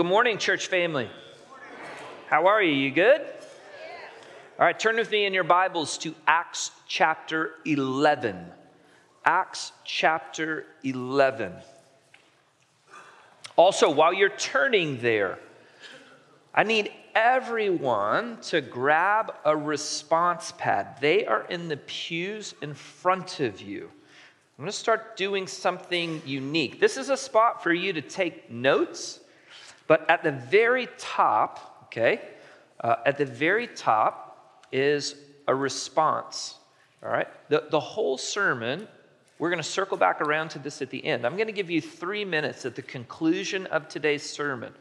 Well, good morning, church family. How are you? You good? All right, turn with me in your Bibles to Acts chapter 11. Acts chapter 11. Also, while you're turning there, I need everyone to grab a response pad. They are in the pews in front of you. I'm going to start doing something unique. This is a spot for you to take notes, but at the very top, okay, uh, at the very top is a response. All right? The, the whole sermon, we're going to circle back around to this at the end. I'm going to give you three minutes at the conclusion of today's sermon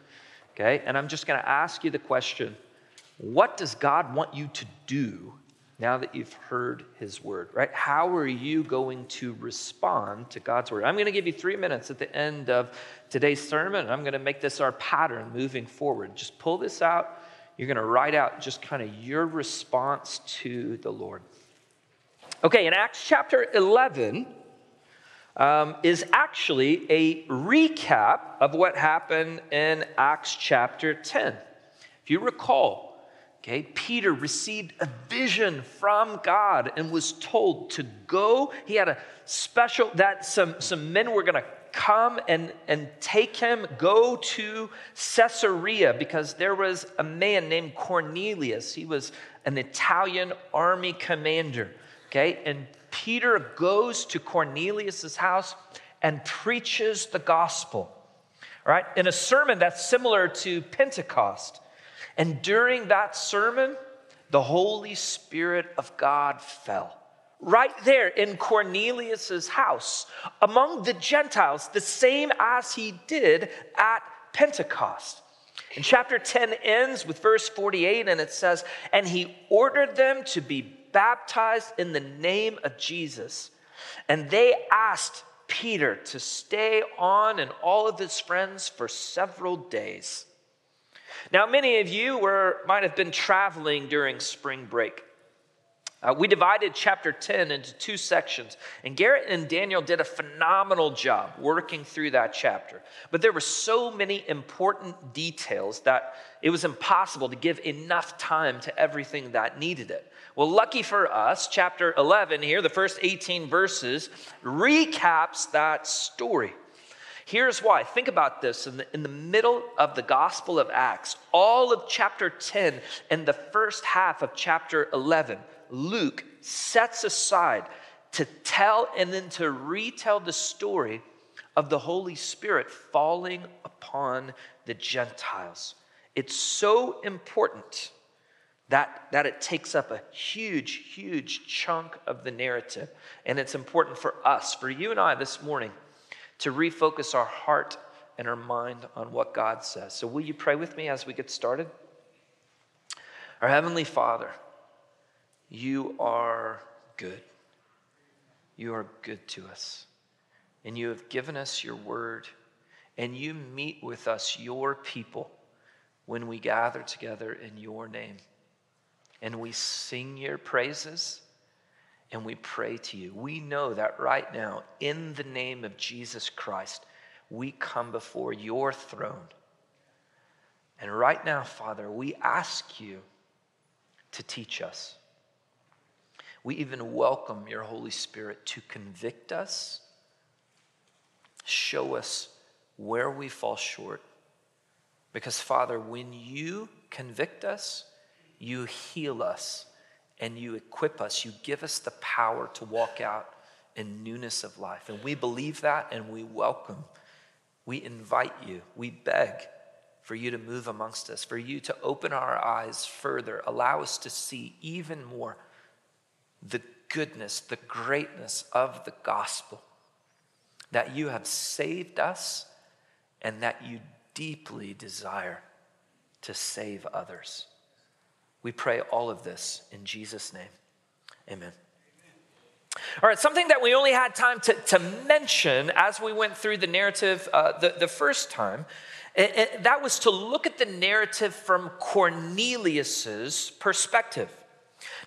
Okay? And I'm just going to ask you the question what does God want you to do now that you've heard his word, right? How are you going to respond to God's word? I'm going to give you three minutes at the end of today's sermon, I'm going to make this our pattern moving forward. Just pull this out. You're going to write out just kind of your response to the Lord. Okay, in Acts chapter 11, um, is actually a recap of what happened in Acts chapter 10. If you recall, okay, Peter received a vision from God and was told to go. He had a special, that some, some men were going to come and, and take him, go to Caesarea because there was a man named Cornelius. He was an Italian army commander. Okay, and Peter goes to Cornelius's house and preaches the gospel, right? In a sermon that's similar to Pentecost. And during that sermon, the Holy Spirit of God fell right there in Cornelius' house among the Gentiles, the same as he did at Pentecost. And chapter 10 ends with verse 48, and it says, And he ordered them to be baptized in the name of Jesus. And they asked Peter to stay on and all of his friends for several days. Now, many of you were, might have been traveling during spring break. Uh, we divided chapter 10 into two sections, and Garrett and Daniel did a phenomenal job working through that chapter. But there were so many important details that it was impossible to give enough time to everything that needed it. Well, lucky for us, chapter 11 here, the first 18 verses, recaps that story. Here's why. Think about this. In the, in the middle of the Gospel of Acts, all of chapter 10 and the first half of chapter 11, Luke sets aside to tell and then to retell the story of the Holy Spirit falling upon the Gentiles. It's so important that, that it takes up a huge, huge chunk of the narrative. And it's important for us, for you and I this morning, to refocus our heart and our mind on what God says. So, will you pray with me as we get started? Our Heavenly Father, you are good. You are good to us. And you have given us your word. And you meet with us, your people, when we gather together in your name. And we sing your praises and we pray to you. We know that right now, in the name of Jesus Christ, we come before your throne. And right now, Father, we ask you to teach us. We even welcome your Holy Spirit to convict us, show us where we fall short. Because, Father, when you convict us, you heal us and you equip us. You give us the power to walk out in newness of life. And we believe that and we welcome. We invite you. We beg for you to move amongst us, for you to open our eyes further, allow us to see even more the goodness, the greatness of the gospel, that you have saved us and that you deeply desire to save others. We pray all of this in Jesus' name. Amen. All right, something that we only had time to, to mention as we went through the narrative uh, the, the first time, it, it, that was to look at the narrative from Cornelius's perspective.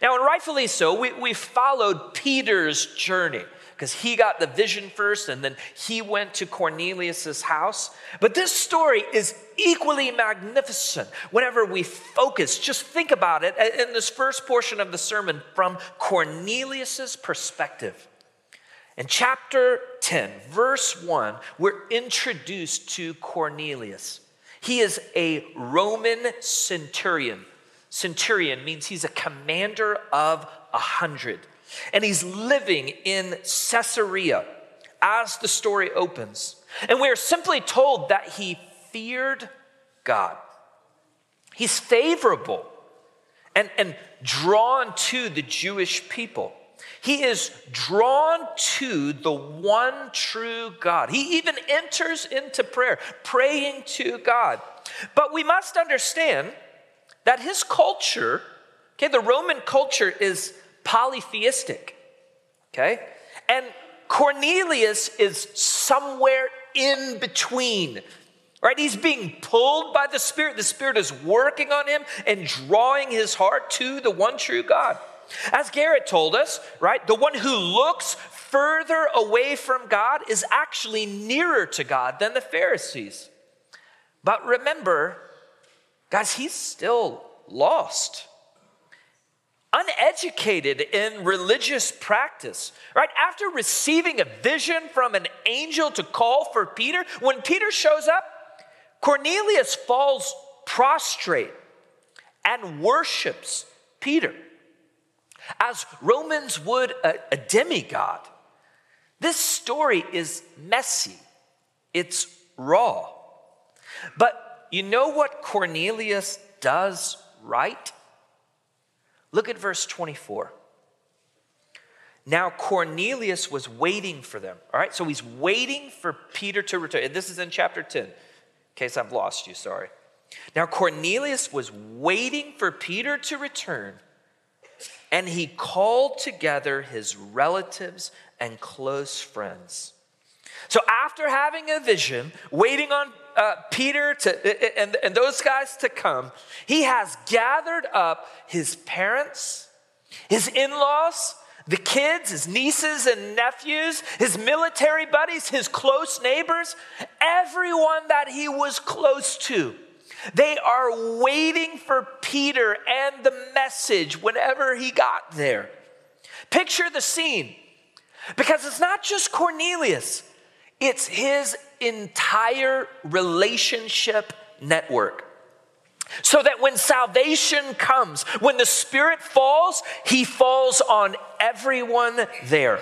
Now, and rightfully so, we, we followed Peter's journey because he got the vision first and then he went to Cornelius's house. But this story is equally magnificent whenever we focus. Just think about it in this first portion of the sermon from Cornelius's perspective. In chapter 10, verse 1, we're introduced to Cornelius. He is a Roman centurion. Centurion means he's a commander of a hundred. And he's living in Caesarea as the story opens. And we are simply told that he feared God. He's favorable and, and drawn to the Jewish people. He is drawn to the one true God. He even enters into prayer, praying to God. But we must understand that his culture, okay, the Roman culture is polytheistic, okay? And Cornelius is somewhere in between, right? He's being pulled by the Spirit. The Spirit is working on him and drawing his heart to the one true God. As Garrett told us, right, the one who looks further away from God is actually nearer to God than the Pharisees. But remember, guys, he's still lost uneducated in religious practice, right? After receiving a vision from an angel to call for Peter, when Peter shows up, Cornelius falls prostrate and worships Peter as Romans would a, a demigod. This story is messy, it's raw. But you know what Cornelius does right? Look at verse 24. Now Cornelius was waiting for them. All right, so he's waiting for Peter to return. This is in chapter 10, in case I've lost you, sorry. Now Cornelius was waiting for Peter to return, and he called together his relatives and close friends. So after having a vision, waiting on uh, Peter to, and, and those guys to come, he has gathered up his parents, his in laws, the kids, his nieces and nephews, his military buddies, his close neighbors, everyone that he was close to. They are waiting for Peter and the message whenever he got there. Picture the scene because it's not just Cornelius, it's his entire relationship network. So that when salvation comes, when the Spirit falls, He falls on everyone there.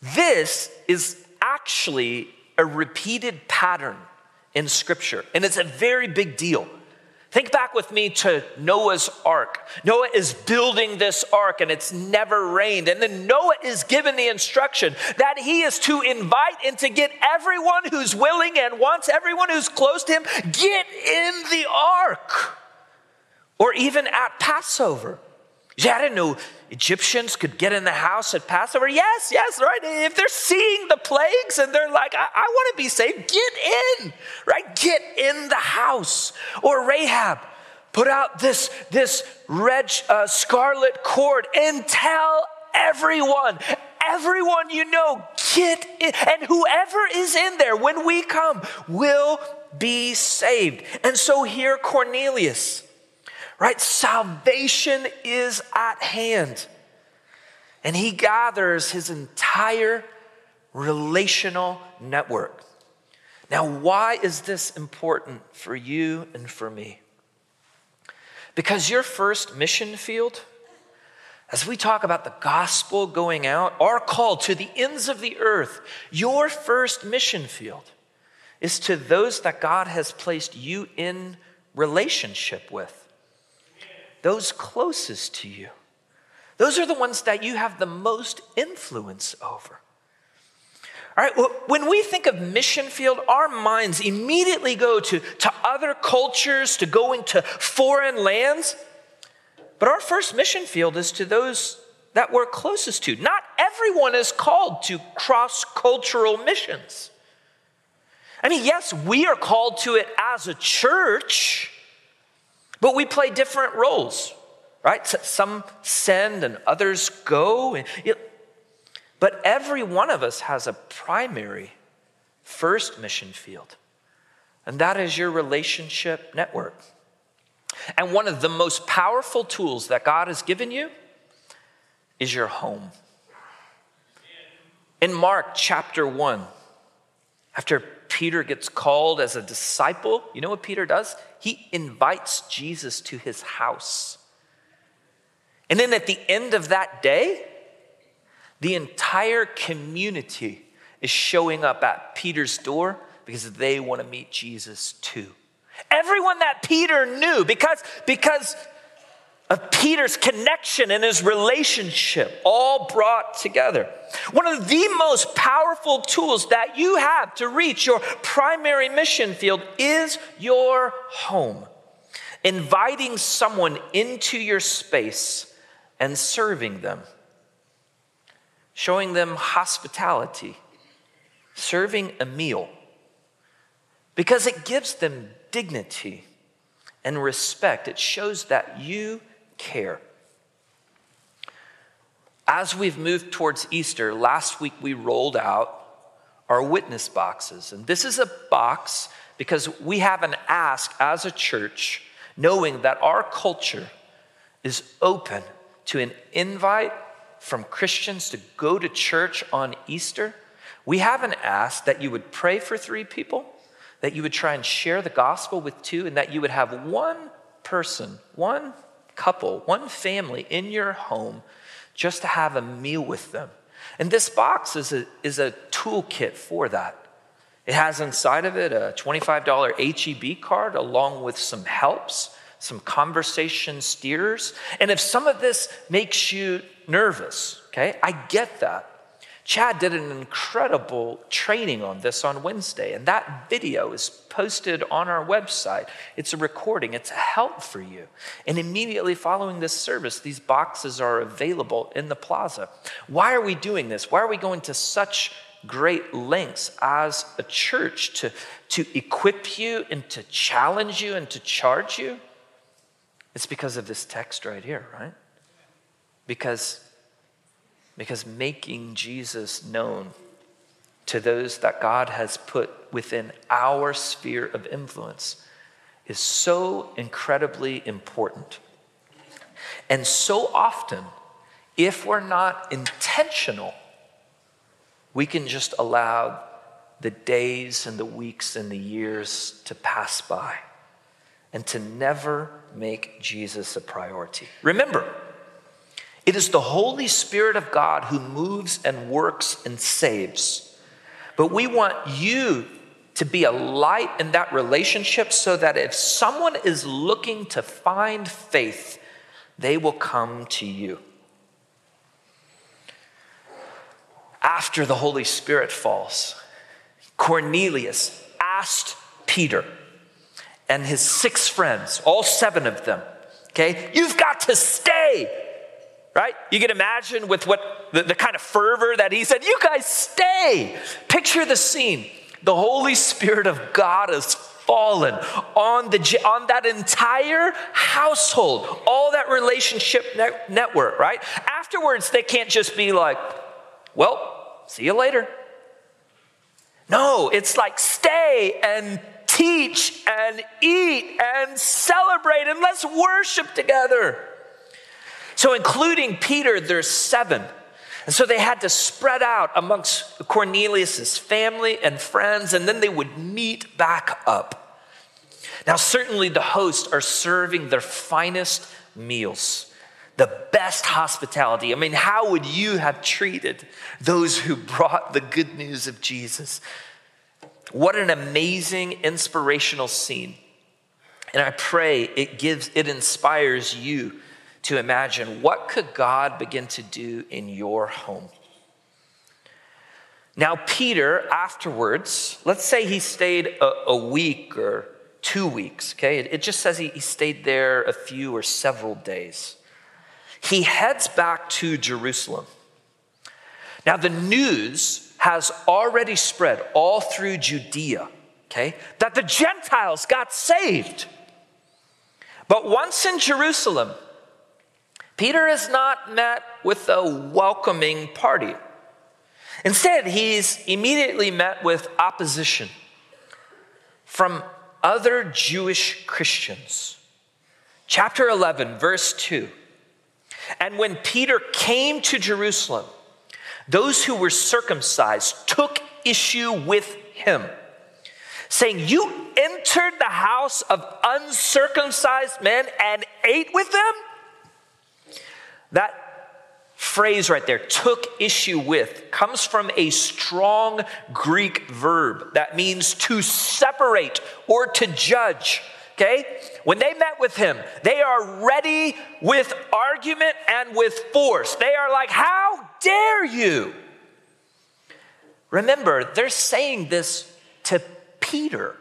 This is actually a repeated pattern in Scripture, and it's a very big deal. Think back with me to Noah's ark. Noah is building this ark and it's never rained. And then Noah is given the instruction that he is to invite and to get everyone who's willing and wants, everyone who's close to him, get in the ark. Or even at Passover. Yeah, I didn't know Egyptians could get in the house at Passover. Yes, yes, right. If they're seeing the plagues and they're like, I, I want to be saved, get in, right? Get in the house. Or Rahab, put out this, this red uh, scarlet cord and tell everyone, everyone you know, get in. And whoever is in there when we come will be saved. And so here, Cornelius right? Salvation is at hand. And he gathers his entire relational network. Now, why is this important for you and for me? Because your first mission field, as we talk about the gospel going out, our call to the ends of the earth, your first mission field is to those that God has placed you in relationship with those closest to you. Those are the ones that you have the most influence over. All right, when we think of mission field, our minds immediately go to, to other cultures, to going to foreign lands. But our first mission field is to those that we're closest to. Not everyone is called to cross cultural missions. I mean, yes, we are called to it as a church, but we play different roles, right? Some send and others go. But every one of us has a primary first mission field, and that is your relationship network. And one of the most powerful tools that God has given you is your home. In Mark chapter 1, after Peter gets called as a disciple, you know what Peter does? He invites Jesus to his house. And then at the end of that day, the entire community is showing up at Peter's door because they want to meet Jesus too. Everyone that Peter knew, because, because of Peter's connection and his relationship, all brought together. One of the most powerful tools that you have to reach your primary mission field is your home. Inviting someone into your space and serving them, showing them hospitality, serving a meal, because it gives them dignity and respect. It shows that you care. As we've moved towards Easter, last week we rolled out our witness boxes. And this is a box because we have an ask as a church, knowing that our culture is open to an invite from Christians to go to church on Easter. We have an ask that you would pray for three people that you would try and share the gospel with two, and that you would have one person, one couple, one family in your home just to have a meal with them. And this box is a, is a toolkit for that. It has inside of it a $25 HEB card along with some helps, some conversation steers. And if some of this makes you nervous, okay, I get that. Chad did an incredible training on this on Wednesday, and that video is posted on our website. It's a recording, it's a help for you. And immediately following this service, these boxes are available in the plaza. Why are we doing this? Why are we going to such great lengths as a church to, to equip you and to challenge you and to charge you? It's because of this text right here, right? Because because making Jesus known to those that God has put within our sphere of influence is so incredibly important. And so often, if we're not intentional, we can just allow the days and the weeks and the years to pass by and to never make Jesus a priority. Remember, it is the Holy Spirit of God who moves and works and saves. But we want you to be a light in that relationship so that if someone is looking to find faith, they will come to you. After the Holy Spirit falls, Cornelius asked Peter and his six friends, all seven of them, okay, you've got to stay right? You can imagine with what the, the, kind of fervor that he said, You guys stay. Picture the scene. The Holy Spirit of God has fallen on, the, on that entire household, all that relationship net, network, right? Afterwards, they can't just be like, Well, see you later. No, it's like stay and teach and eat and celebrate and let's worship together. So, including Peter, there's seven. And so they had to spread out amongst Cornelius's family and friends, and then they would meet back up. Now, certainly the hosts are serving their finest meals, the best hospitality. I mean, how would you have treated those who brought the good news of Jesus? What an amazing, inspirational scene. And I pray it gives, it inspires you to imagine what could God begin to do in your home. Now, Peter, afterwards, let's say he stayed a, a week or two weeks, okay? It, it just says he, he stayed there a few or several days. He heads back to Jerusalem. Now, the news has already spread all through Judea, okay, that the Gentiles got saved. But once in Jerusalem, Peter is not met with a welcoming party. Instead, he's immediately met with opposition from other Jewish Christians. Chapter 11, verse 2. And when Peter came to Jerusalem, those who were circumcised took issue with him, saying, You entered the house of uncircumcised men and ate with them? That phrase right there, took issue with, comes from a strong Greek verb that means to separate or to judge. Okay? When they met with him, they are ready with argument and with force. They are like, How dare you? Remember, they're saying this to Peter,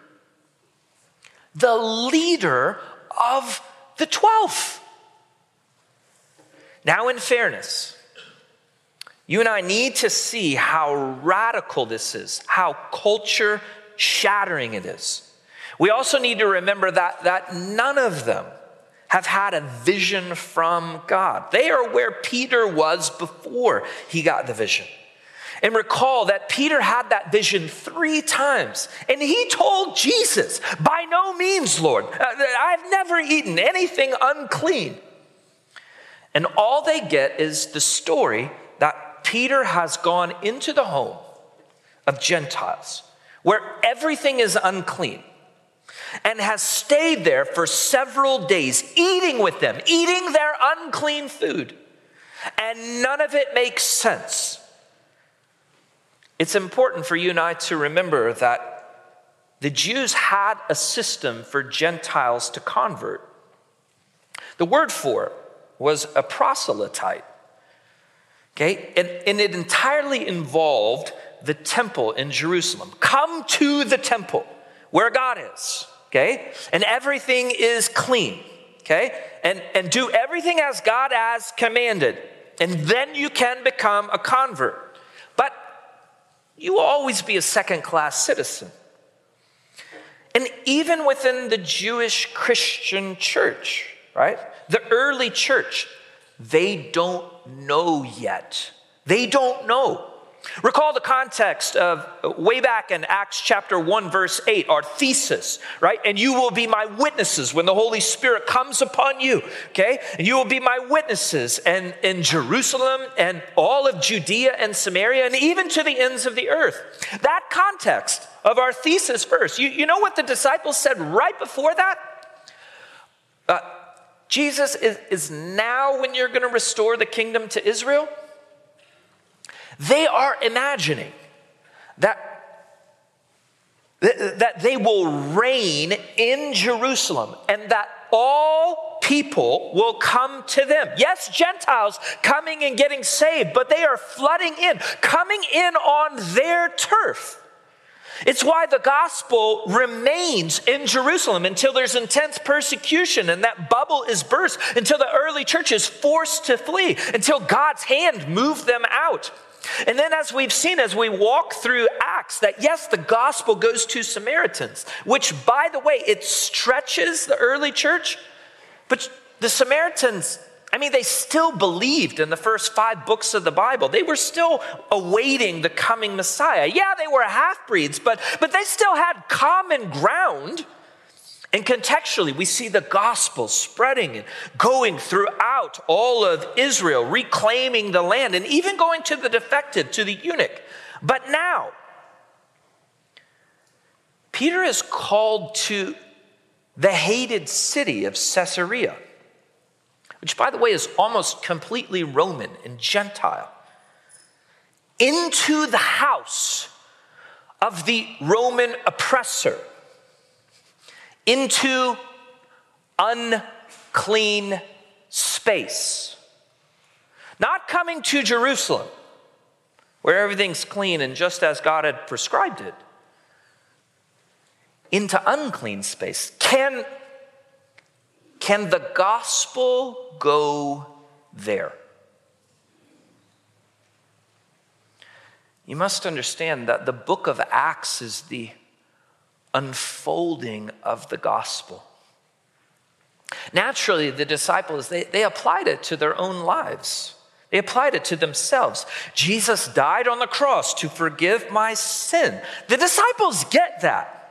the leader of the 12. Now, in fairness, you and I need to see how radical this is, how culture shattering it is. We also need to remember that, that none of them have had a vision from God. They are where Peter was before he got the vision. And recall that Peter had that vision three times. And he told Jesus, By no means, Lord, uh, I've never eaten anything unclean. And all they get is the story that Peter has gone into the home of Gentiles where everything is unclean and has stayed there for several days, eating with them, eating their unclean food. And none of it makes sense. It's important for you and I to remember that the Jews had a system for Gentiles to convert. The word for was a proselyte. Okay? And, and it entirely involved the temple in Jerusalem. Come to the temple where God is. Okay? And everything is clean. Okay? And, and do everything as God has commanded. And then you can become a convert. But you will always be a second class citizen. And even within the Jewish Christian church, right? The early church, they don't know yet. They don't know. Recall the context of way back in Acts chapter 1, verse 8, our thesis, right? And you will be my witnesses when the Holy Spirit comes upon you, okay? And you will be my witnesses and in Jerusalem and all of Judea and Samaria and even to the ends of the earth. That context of our thesis verse, you, you know what the disciples said right before that? Uh, Jesus is, is now when you're going to restore the kingdom to Israel. They are imagining that, that they will reign in Jerusalem and that all people will come to them. Yes, Gentiles coming and getting saved, but they are flooding in, coming in on their turf. It's why the gospel remains in Jerusalem until there's intense persecution and that bubble is burst, until the early church is forced to flee, until God's hand moved them out. And then, as we've seen as we walk through Acts, that yes, the gospel goes to Samaritans, which, by the way, it stretches the early church, but the Samaritans I mean, they still believed in the first five books of the Bible. They were still awaiting the coming Messiah. Yeah, they were half breeds, but, but they still had common ground. And contextually, we see the gospel spreading and going throughout all of Israel, reclaiming the land, and even going to the defected, to the eunuch. But now, Peter is called to the hated city of Caesarea which, by the way, is almost completely Roman and Gentile, into the house of the Roman oppressor, into unclean space. Not coming to Jerusalem, where everything's clean and just as God had prescribed it, into unclean space. Can can the gospel go there? You must understand that the book of Acts is the unfolding of the gospel. Naturally, the disciples, they, they applied it to their own lives. They applied it to themselves. Jesus died on the cross to forgive my sin. The disciples get that.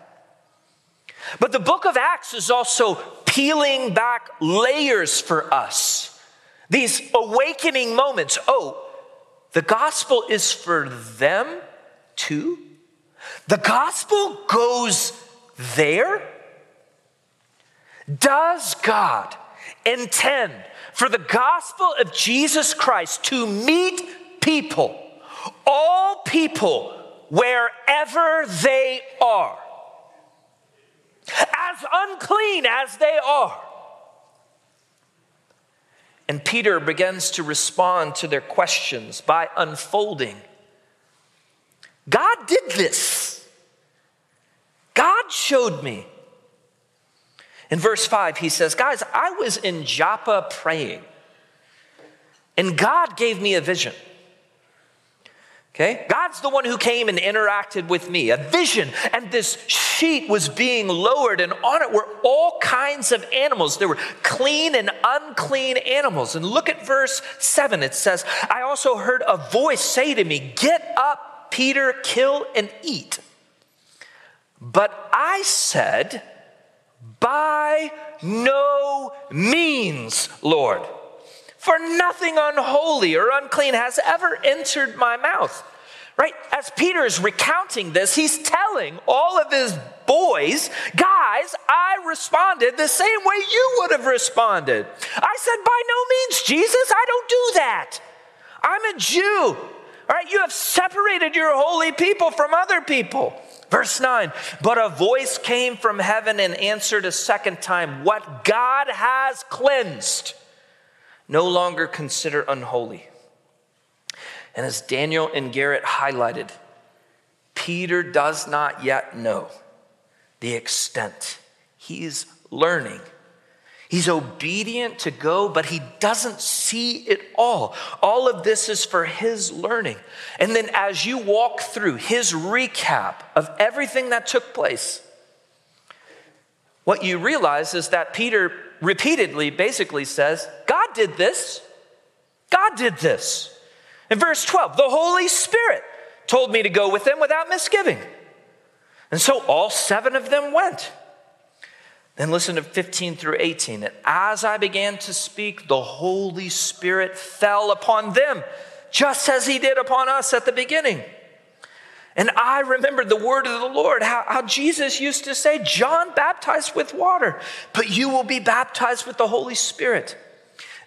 But the book of Acts is also peeling back layers for us. These awakening moments. Oh, the gospel is for them too? The gospel goes there? Does God intend for the gospel of Jesus Christ to meet people, all people, wherever they are, as unclean as they are? And Peter begins to respond to their questions by unfolding God did this. God showed me. In verse 5, he says, Guys, I was in Joppa praying, and God gave me a vision. Okay? God's the one who came and interacted with me, a vision. And this sheet was being lowered, and on it were all kinds of animals. There were clean and unclean animals. And look at verse 7. It says, I also heard a voice say to me, Get up, Peter, kill and eat. But I said, By no means, Lord. For nothing unholy or unclean has ever entered my mouth. Right? As Peter is recounting this, he's telling all of his boys, guys, I responded the same way you would have responded. I said, by no means, Jesus, I don't do that. I'm a Jew. All right, you have separated your holy people from other people. Verse 9, but a voice came from heaven and answered a second time, What God has cleansed no longer consider unholy. And as Daniel and Garrett highlighted, Peter does not yet know the extent. He's learning. He's obedient to go, but he doesn't see it all. All of this is for his learning. And then as you walk through his recap of everything that took place, what you realize is that Peter repeatedly basically says, God did this. God did this. In verse 12, the Holy Spirit told me to go with them without misgiving. And so all seven of them went. Then listen to 15 through 18. And as I began to speak, the Holy Spirit fell upon them, just as he did upon us at the beginning. And I remembered the word of the Lord, how, how, Jesus used to say, John baptized with water, but you will be baptized with the Holy Spirit.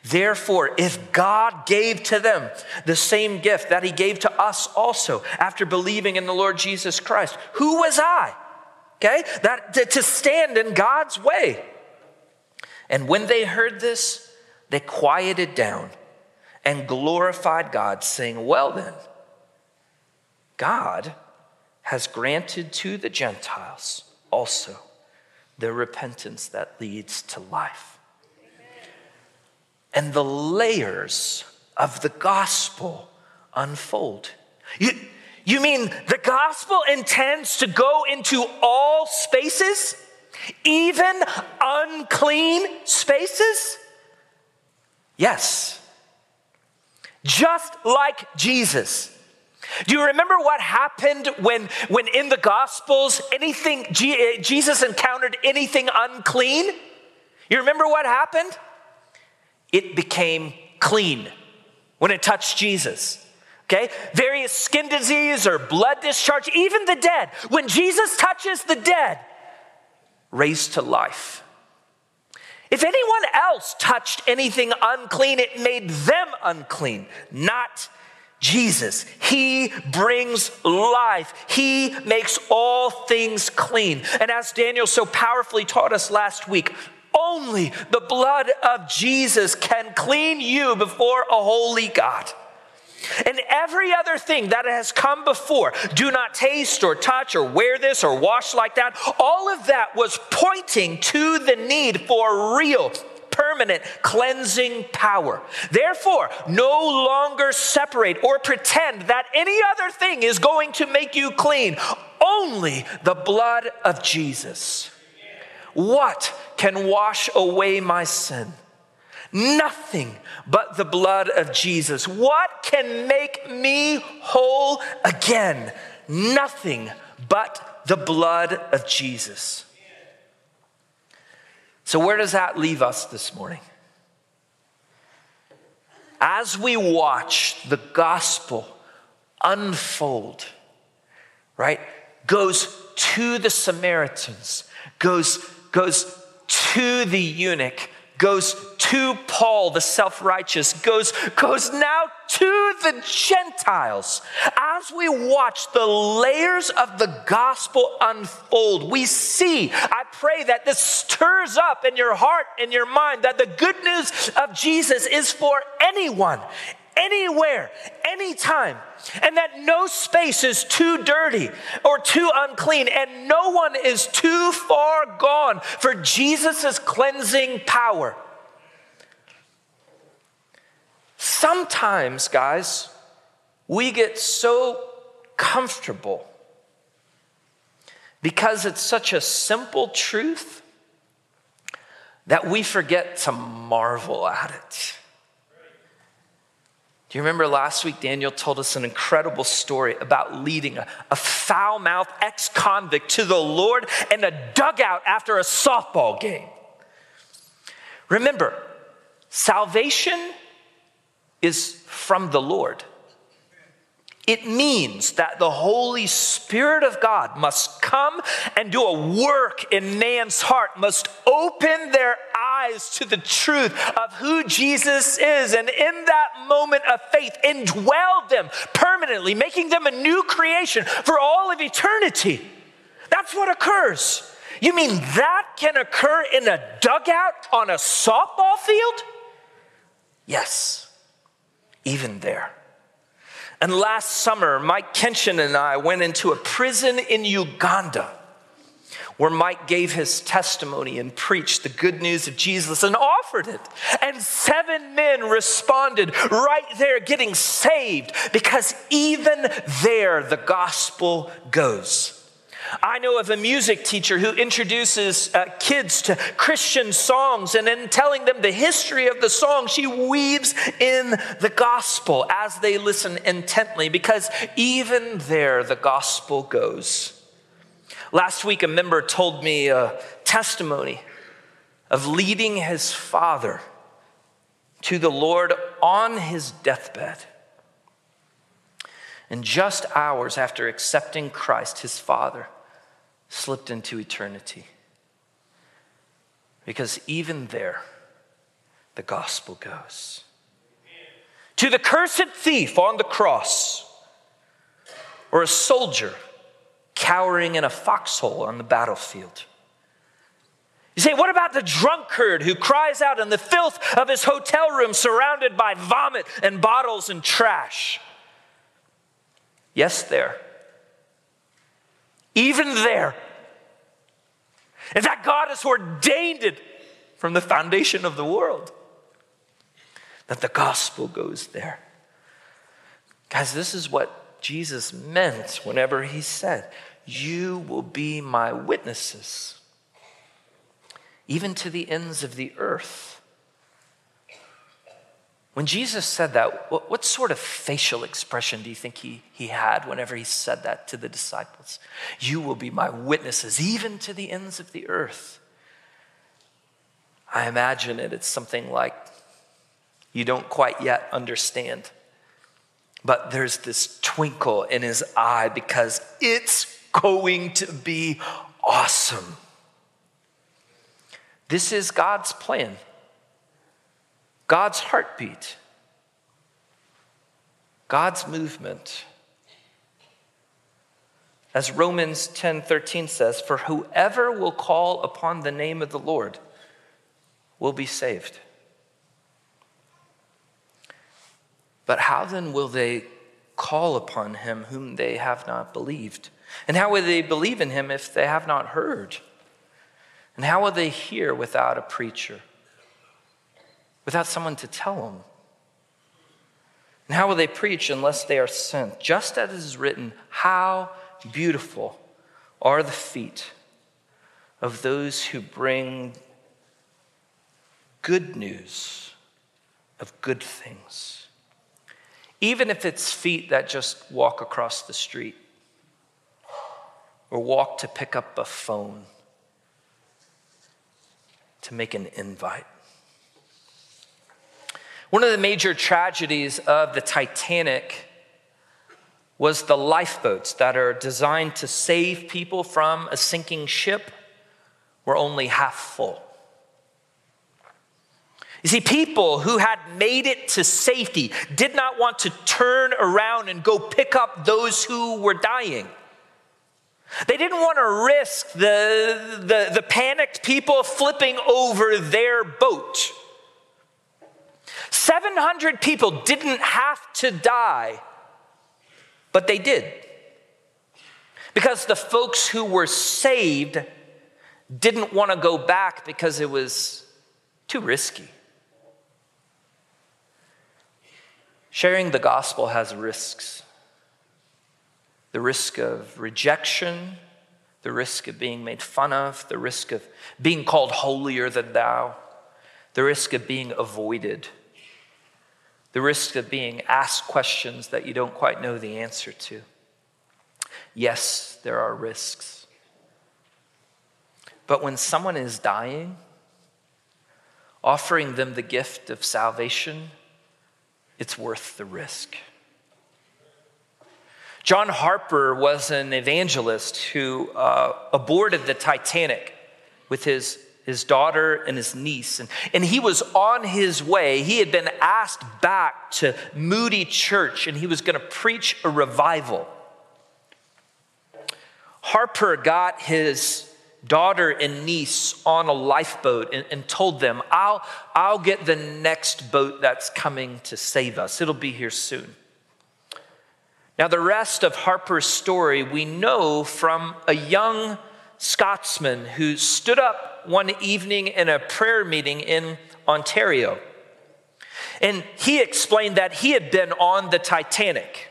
Therefore, if God gave to them the same gift that he gave to us also after believing in the Lord Jesus Christ, who was I? Okay, that to, to stand in God's way. And when they heard this, they quieted down and glorified God, saying, Well then, God has granted to the Gentiles also the repentance that leads to life. And the layers of the gospel unfold. You, you mean the gospel intends to go into all spaces, even unclean spaces? Yes. Just like Jesus do you remember what happened when, when in the Gospels anything eh, Jesus encountered anything unclean? You remember what happened? It became clean when it touched Jesus. Okay? Various skin disease or blood discharge, even the dead. When Jesus touches the dead, raised to life. If anyone else touched anything unclean, it made them unclean, not Jesus. He brings life. He makes all things clean. And as Daniel so powerfully taught us last week, only the blood of Jesus can clean you before a holy God. And every other thing that has come before, do not taste or touch or wear this or wash like that, all of that was pointing to the need for real permanent cleansing power. Therefore, no longer separate or pretend that any other thing is going to make you clean. Only the blood of Jesus. What can wash away my sin? Nothing but the blood of Jesus. What can make me whole again? Nothing but the blood of Jesus. So, where does that leave us this morning? As we watch the gospel unfold, right, goes to the Samaritans, goes, goes to the eunuch, goes to Paul, the self righteous, goes, goes now to the Gentiles. As we watch the layers of the gospel unfold, we see, I pray that this stirs up in your heart and your mind that the good news of Jesus is for anyone, anywhere, anytime, and that no space is too dirty or too unclean, and no one is too far gone for Jesus' cleansing power. Sometimes, guys, we get so comfortable because it's such a simple truth that we forget to marvel at it. Do you remember last week, Daniel told us an incredible story about leading a, a foul mouthed ex convict to the Lord in a dugout after a softball game? Remember, salvation is from the Lord. It means that the Holy Spirit of God must come and do a work in man's heart, must open their eyes to the truth of who Jesus is, and in that moment of faith, indwell them permanently, making them a new creation for all of eternity. That's what occurs. You mean that can occur in a dugout on a softball field? Yes, even there. And last summer, Mike Kenshin and I went into a prison in Uganda where Mike gave his testimony and preached the good news of Jesus and offered it. And seven men responded right there, getting saved, because even there the gospel goes. I know of a music teacher who introduces uh, kids to Christian songs, and in telling them the history of the song, she weaves in the gospel as they listen intently, because even there the gospel goes. Last week, a member told me a testimony of leading his father to the Lord on his deathbed. And just hours after accepting Christ, his father slipped into eternity. Because even there, the gospel goes. To the cursed thief on the cross, or a soldier cowering in a foxhole on the battlefield. You say, what about the drunkard who cries out in the filth of his hotel room surrounded by vomit and bottles and trash? Yes, there. Even there. In fact, God has ordained it from the foundation of the world that the gospel goes there. Guys, this is what Jesus meant whenever he said, You will be my witnesses, even to the ends of the earth. When Jesus said that, what, what, sort of facial expression do you think he, he had whenever he said that to the disciples? You will be my witnesses, even to the ends of the earth. I imagine it, it's something like you don't quite yet understand, but there's this twinkle in his eye because it's going to be awesome. This is God's plan. God's heartbeat, God's movement. As Romans 10 13 says, For whoever will call upon the name of the Lord will be saved. But how then will they call upon him whom they have not believed? And how will they believe in him if they have not heard? And how will they hear without a preacher? Without someone to tell them? And how will they preach unless they are sent? Just as it is written, how beautiful are the feet of those who bring good news of good things. Even if it's feet that just walk across the street or walk to pick up a phone to make an invite. One of the major tragedies of the Titanic was the lifeboats that are designed to save people from a sinking ship were only half full. You see, people who had made it to safety did not want to turn around and go pick up those who were dying. They didn't want to risk the, the, the panicked people flipping over their boat. 700 people didn't have to die, but they did. Because the folks who were saved didn't want to go back because it was too risky. Sharing the gospel has risks the risk of rejection, the risk of being made fun of, the risk of being called holier than thou, the risk of being avoided, the risk of being asked questions that you don't quite know the answer to. Yes, there are risks. But when someone is dying, offering them the gift of salvation, it's worth the risk. John Harper was an evangelist who uh, aborted the Titanic with his, his daughter and his niece. And, and he was on his way. He had been asked back to Moody Church and he was going to preach a revival. Harper got his daughter and niece on a lifeboat and, and, told them, I'll, I'll get the next boat that's coming to save us. It'll be here soon. Now, the rest of Harper's story we know from a young Scotsman who stood up one evening in a prayer meeting in Ontario. And he explained that he had been on the Titanic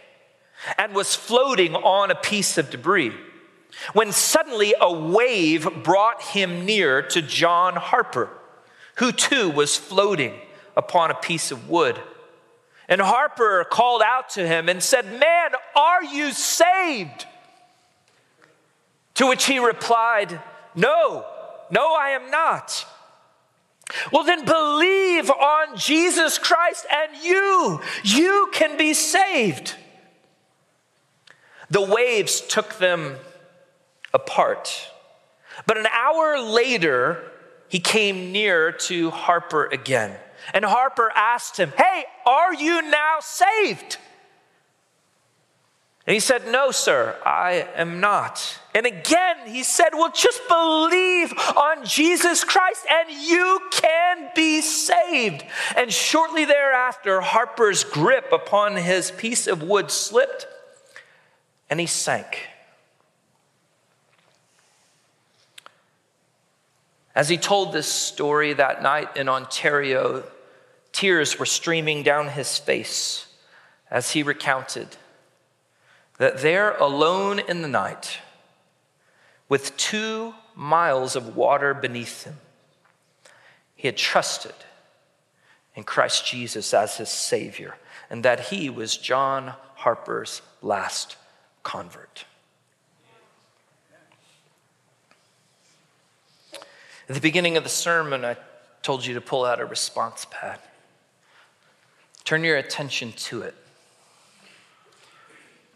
and was floating on a piece of debris when suddenly a wave brought him near to John Harper, who too was floating upon a piece of wood. And Harper called out to him and said, Man, are you saved? To which he replied, No, no, I am not. Well, then believe on Jesus Christ and you, you can be saved. The waves took them apart. But an hour later, he came near to Harper again. And Harper asked him, Hey, are you now saved? And he said, No, sir, I am not. And again, he said, Well, just believe on Jesus Christ and you can be saved. And shortly thereafter, Harper's grip upon his piece of wood slipped and he sank. As he told this story that night in Ontario, tears were streaming down his face as he recounted that there, alone in the night, with two miles of water beneath him, he had trusted in Christ Jesus as his Savior, and that he was John Harper's last convert. At the beginning of the sermon, I told you to pull out a response pad. Turn your attention to it.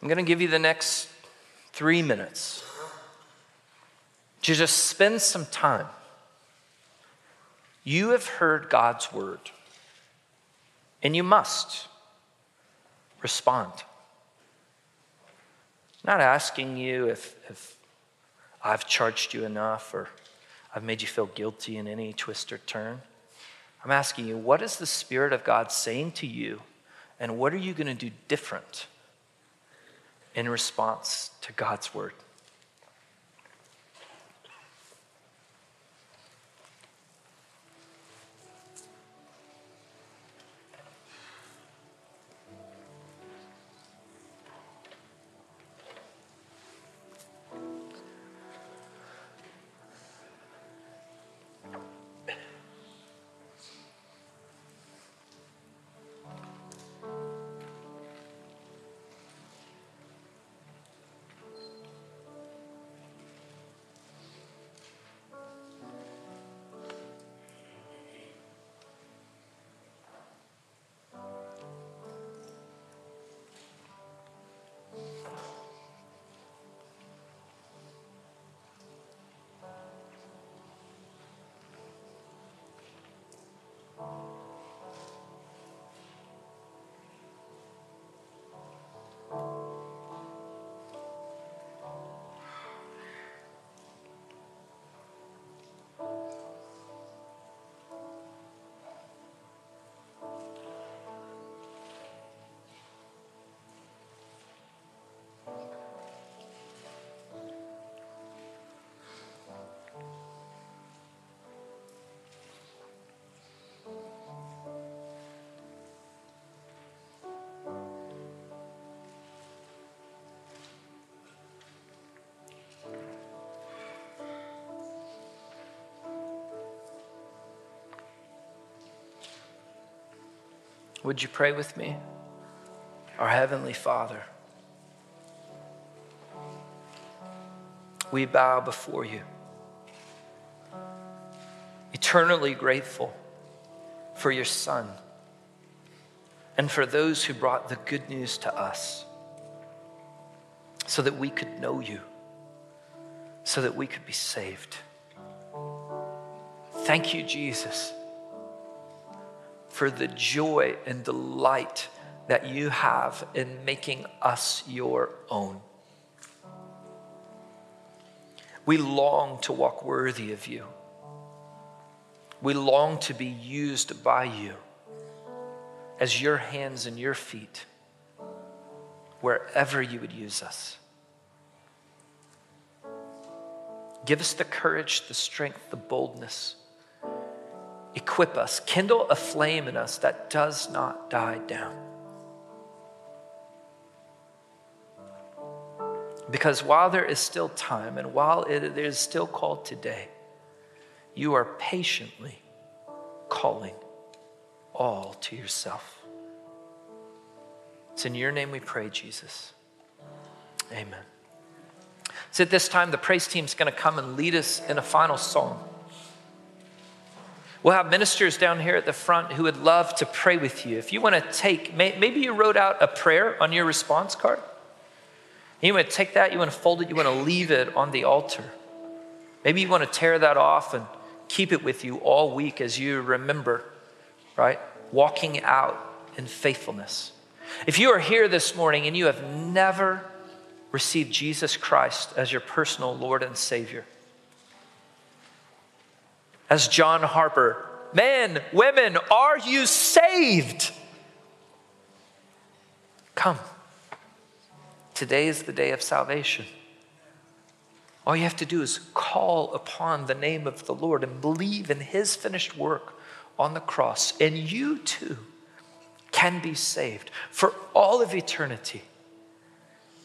I'm going to give you the next three minutes to just spend some time. You have heard God's word, and you must respond. Not asking you if, if I've charged you enough or I've made you feel guilty in any twist or turn. I'm asking you, what is the Spirit of God saying to you, and what are you going to do different in response to God's word? Would you pray with me? Our Heavenly Father, we bow before you, eternally grateful for your Son and for those who brought the good news to us so that we could know you, so that we could be saved. Thank you, Jesus, for the joy and delight that you have in making us your own. We long to walk worthy of you. We long to be used by you as your hands and your feet wherever you would use us. Give us the courage, the strength, the boldness. Equip us, kindle a flame in us that does not die down. Because while there is still time and while it is still called today, you are patiently calling all to yourself. It's in your name we pray, Jesus. Amen. So at this time, the praise team is going to come and lead us in a final song. We'll have ministers down here at the front who would love to pray with you. If you want to take, maybe you wrote out a prayer on your response card. You want to take that, you want to fold it, you want to leave it on the altar. Maybe you want to tear that off and keep it with you all week as you remember, right? Walking out in faithfulness. If you are here this morning and you have never received Jesus Christ as your personal Lord and Savior, as John Harper, men, women, are you saved? Come. Today is the day of salvation. All you have to do is call upon the name of the Lord and believe in his finished work on the cross, and you too can be saved for all of eternity.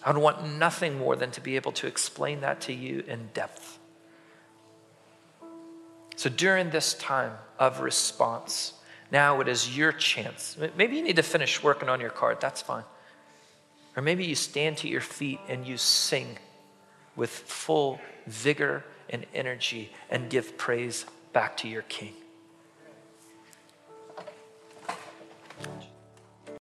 I would want nothing more than to be able to explain that to you in depth. So during this time of response, now it is your chance. Maybe you need to finish working on your card, that's fine. Or maybe you stand to your feet and you sing with full vigor and energy and give praise back to your King.